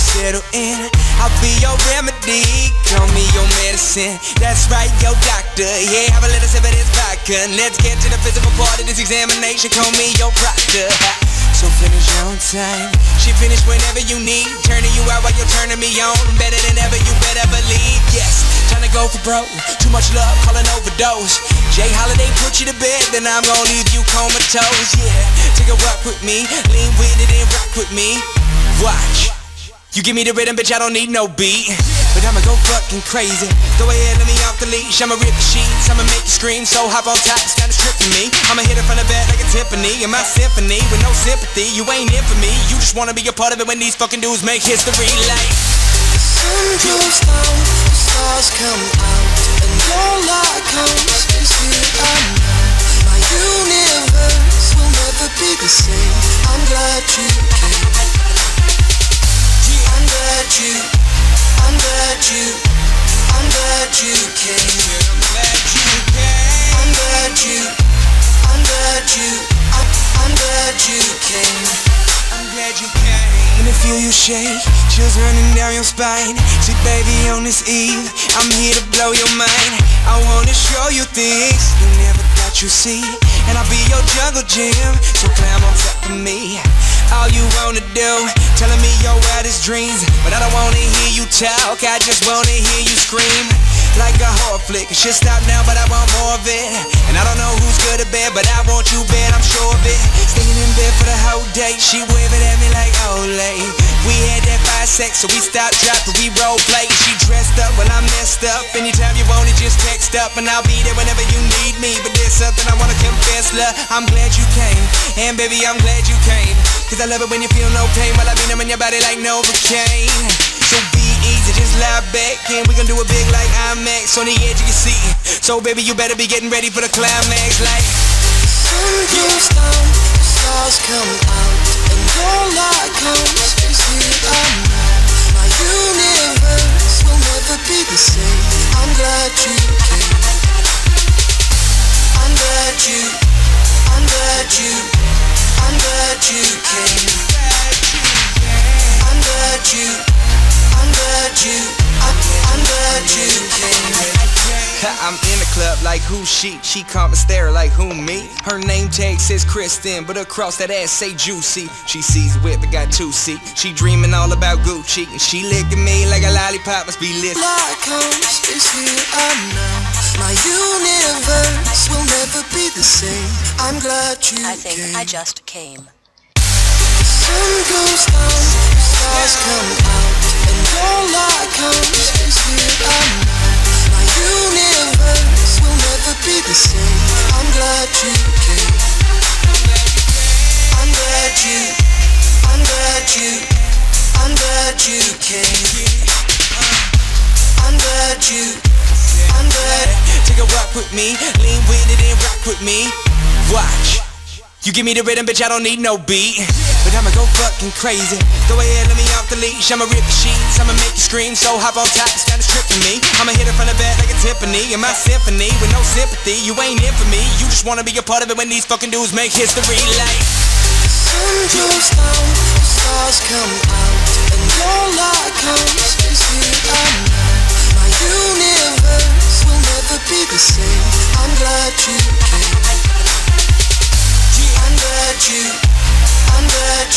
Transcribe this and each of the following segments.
settle in. I'll be your remedy, call me your medicine. That's right, your doctor. Yeah, have a little sip of this vodka. Let's get to the physical part of this examination. Call me your proctor. So finish your own time. She finish whenever you need. Turning you out while you're turning me on. Better than ever, you better believe. Yes, time to go for broke. Too much love, call an overdose. Jay Holiday put you to bed, then I'm gonna leave you comatose. Yeah, take a walk with me, lean with it and rock with me. Watch. You give me the rhythm, bitch, I don't need no beat. But I'ma go fucking crazy. Ahead, let me off the leash. I'ma rip the sheets, I'ma make you scream. So hop on top, it's kinda stripping me. I'ma hit it from the back like a Tiffany. In my symphony, with no sympathy. You ain't in for me. You just wanna be a part of it when these fucking dudes make history like. The sun goes down, the stars come out, and all that counts is here and. My universe will never be the same. I'm glad you came. Shake, chills running down your spine. See, baby, on this eve, I'm here to blow your mind. I wanna show you things you never thought you'd see. And I'll be your jungle gym, so climb on top of me. All you wanna do, telling me your wildest dreams. But I don't wanna hear you talk, I just wanna hear you scream. Like a horror flick, it should stop now, but I want more of it. And I don't know who's good or bad, but I want you bad, I'm sure of it. Staying in bed for the whole day, she waving at me like Olay. We had that five sex, so we stopped, dropped, and we role play. She dressed up when I messed up. Anytime you want it, just text up, and I'll be there whenever you need me. But there's something I wanna confess, love. I'm glad you came, and baby, I'm glad you came. Cause I love it when you feel no pain while I them in your body like Novocaine. So be easy, just lie back, and we gon' do it big like IMAX on the edge of your seat. So baby, you better be getting ready for the climax, like. sun goes down, stars come out, and all that counts is here and now. My universe will never be the same. I'm glad you came. I'm in the club like who she? She come and stare like who me? Her name tag says Kristen, but across that ass say Juicy. She sees whip, it got two seat. She dreaming all about Gucci, and she licking me like a lollipop must be lit. Light comes is here and now. My universe will never be the same. I'm glad you I think came. I just came. The sun goes down, the stars come out, and all that counts is here and now. Universe will never be the same. I'm glad you came. I'm glad you, I'm glad you, I'm glad you came. I'm glad you, I'm glad. Take a walk with me, lean with it and rock with me. Watch. You give me the rhythm, bitch, I don't need no beat. But I'ma go fucking crazy. Go ahead, let me off the leash. I'ma rip the sheets, I'ma make you scream. So hop on top, it's kinda stripping me. I'ma hit it from the back like a Tiffany. In my symphony, with no sympathy. You ain't in for me. You just wanna be a part of it when these fucking dudes make history like. sun goes down, the stars come out, and all that counts is here and now. My universe will never be the same. I'm glad you came.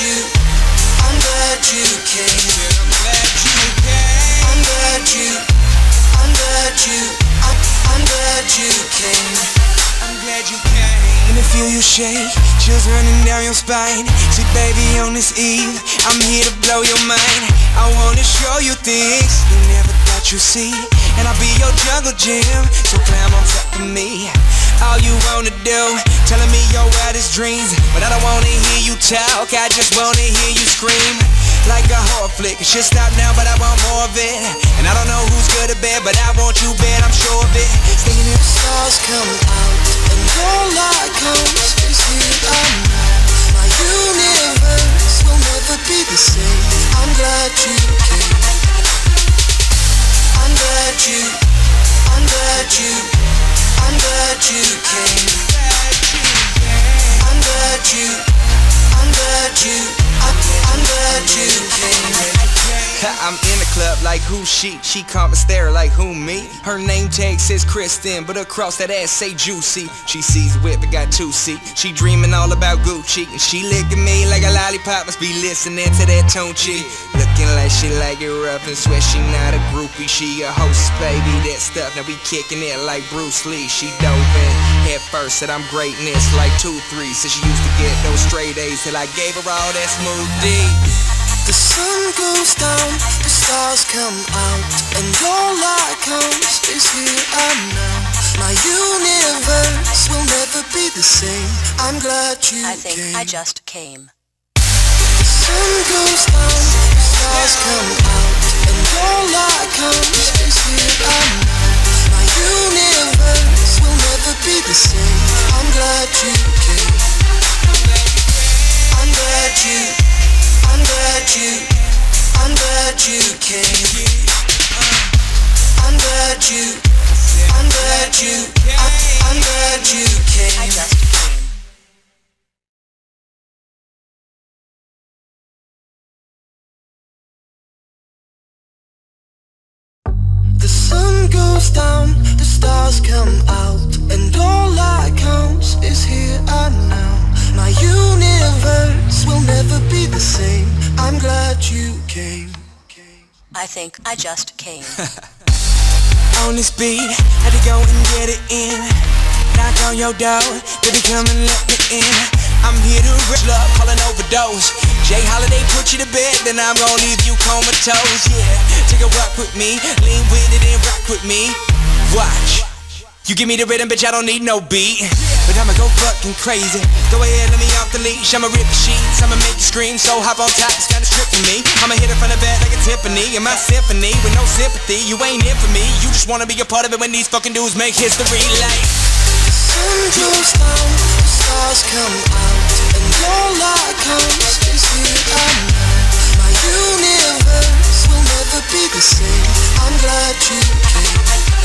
I'm glad you came. I'm glad you came. I'm glad you, I'm glad you, I'm, glad you came. I'm glad you came. When I feel you shake, chills running down your spine. See, baby, on this eve, I'm here to blow your mind. I wanna show you things you never thought you'd see. And I'll be your jungle gym, so climb on top of me. All you wanna do, telling me your wildest dreams. But I don't wanna hear you talk, I just wanna hear you scream. Like a horror flick, it should stop now, but I want more of it. And I don't know who's good or bad, but I want you bad, I'm sure of it. In The stars come out, and all that counts is here and now. My universe will never be the same. I'm glad you you, I'm glad you, I'm glad you came. I'm glad you, I'm glad you, I'm, glad you came. I'm in the club like who she? She come and stare like who me? Her name tag says Kristen, but across that ass say Juicy. She sees whip, it got two seat. She dreaming all about Gucci, and she licking me like a lollipop. Must be listening to that tone Tunechi. Looking like she like it rough and swear she not a groupie. She a host, baby. That stuff now we kicking it like Bruce Lee. She dove in head first, said I'm greatness like two three. Said she used to get those straight A's till I gave her all that smooth D. The down, the stars come out, and all that counts is here and now. My universe will never be the same. I'm glad you I think came. I just came. The sun goes down, the stars come out, and all that counts is here and now. My universe will never be the same. I'm glad you you. I'm glad you, I'm glad you, I'm glad you came. came. The sun goes down, the stars come out, and all that counts is here and now. My universe will never be the same. I'm glad you came. I think I just came. on this beat, had to go and get it in. Knock on your door, baby come and let me in. I'm here to rich love, calling overdose. Jay Holiday put you to bed, then I'm gonna leave you comatose. Yeah, take a walk with me, lean with it and rock with me. Watch. You give me the rhythm, bitch, I don't need no beat. But I'ma go fucking crazy. Go ahead, let me off the leash. I'ma rip the sheets, I'ma make you scream. So hop on top, it's kinda strip for me. I'ma hit it from the back like a Tiffany. In my symphony, with no sympathy. You ain't in for me. You just wanna be a part of it when these fucking dudes make history. Like, sun goes down, the stars come out, and all that counts is here and now. My universe will never be the same. I'm glad you came.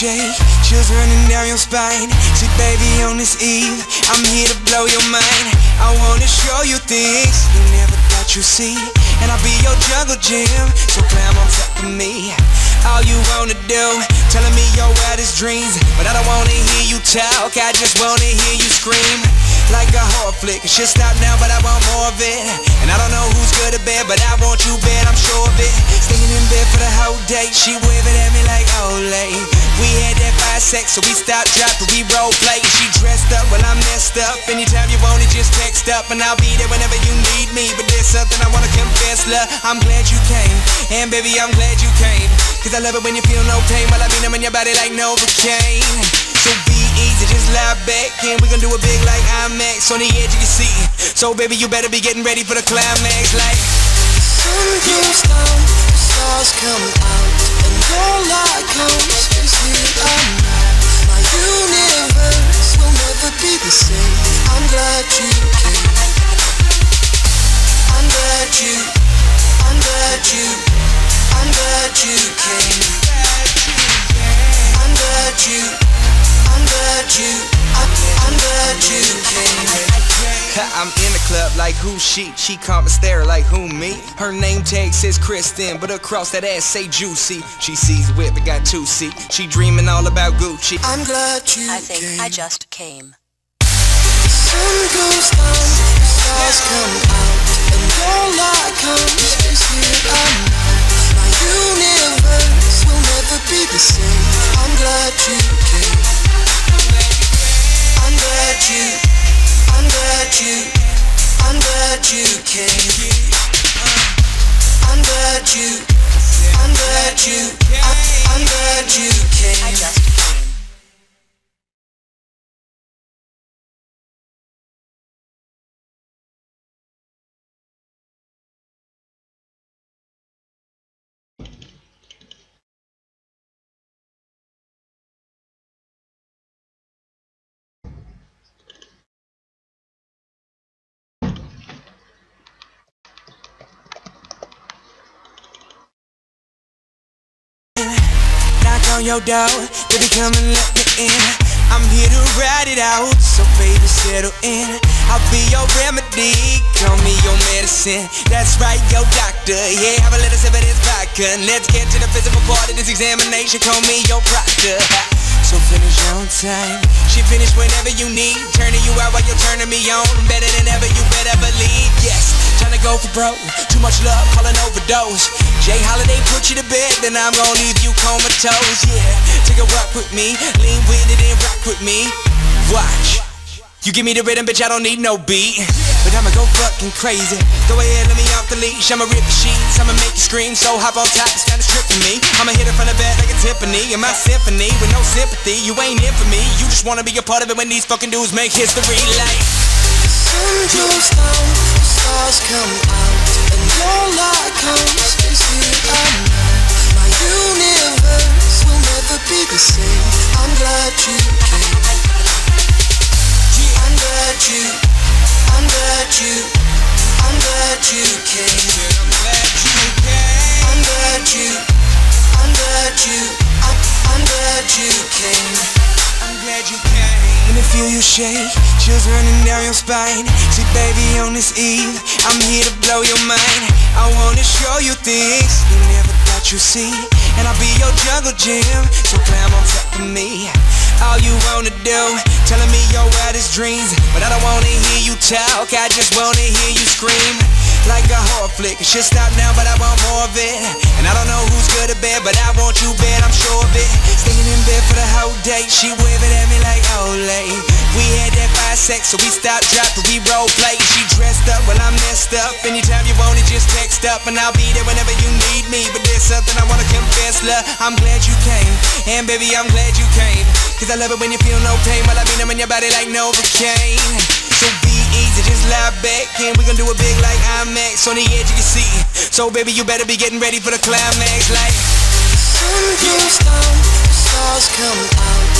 Shake, chills running down your spine. See, baby, on this eve, I'm here to blow your mind. I wanna show you things you never thought you'd see. And I'll be your jungle gym, so climb on top of me. All you wanna do, telling me your wildest dreams. But I don't wanna hear you talk, I just wanna hear you scream. Like a horror flick, should stop now, but I want more of it. And I don't know who's good or bad, but I want you bad, I'm sure of it. Staying in bed for the whole day, she waving at me like Olay. We had that five sex, so we stopped, dropped, we role play. She dressed up, well I'm messed up. Anytime you want it, just text up, and I'll be there whenever you need me. But there's something I wanna confess, love. I'm glad you came, and baby, I'm glad you came. Cause I love it when you feel no pain while I be in your body like Novocaine. Lie back and we gon' do it big like IMAX on the edge of your seat. So baby, you better be getting ready for the climax like sun goes down, the stars come out, and all that counts is now. My universe will never be the same. I'm glad you came. I'm glad you, I'm glad you, I'm glad you came. I'm glad you, glad you, I'm, I'm glad you came. I'm in the club like who she? She come and stare like who me? Her name tag says Kristen, but across that ass say Juicy. She sees whip, it got two seat. She dreaming all about Gucci. I'm glad you I think came. I just came. Sun goes down, stars come out, and all that counts is here and now. My universe will never be the same. I'm glad you came. You, I'm glad you, I'm glad you. Came. I'm glad you, I'm glad you, I- I'm glad you came. I just came. Knock on your door, baby come and let me in. I'm here to ride it out, so baby settle in. I'll be your remedy, call me your medicine. That's right, your doctor. Yeah, have a little sip of this vodka. Let's get to the physical part of this examination. Call me your proctor. So finish on time. She finish whenever you need. Turning you out while you're turning me on. Better than ever, you better believe. Yes, trying to go for broke. Too much love, call an overdose. Jay Holiday put you to bed, then I'm gonna leave you comatose. Yeah, take a walk with me, lean with it and rock with me. Watch. You give me the rhythm, bitch, I don't need no beat. But I'ma go fucking crazy. Go ahead, let me off the leash. I'ma rip the sheets, I'ma make you scream. So hop on top, it's kinda stripping me. I'ma hit it from the back like a Tiffany. In my symphony, with no sympathy, you ain't in for me. You just wanna be a part of it when these fucking dudes make history like. Sun goes down, stars come out, and your light comes is here I know. My universe shake, chills running down your spine. See, baby, on this eve, I'm here to blow your mind. I wanna show you things you never thought you'd see. And I'll be your jungle gym, so climb on top of me. All you wanna do, telling me your wildest dreams. But I don't wanna hear you talk, I just wanna hear you scream. Like a horror flick, it should stop now, but I want more of it. And I don't know who's good or bad, but I want you bad, I'm sure of it. Staying in bed for the whole day, she waving at me like Olay. We had that five sex, so we stopped, dropped, we role play. She dressed up, well I'm messed up. Anytime you want it, just text up, and I'll be there whenever you need me. But there's something I wanna confess, love. I'm glad you came, and baby, I'm glad you came. Cause I love it when you feel no pain while I be numbing your body like Novocaine. So be easy, just lie back, and we gon' do it big like IMAX on the edge of your seat. So baby, you better be getting ready for the climax, like. Sun goes down, stars come out,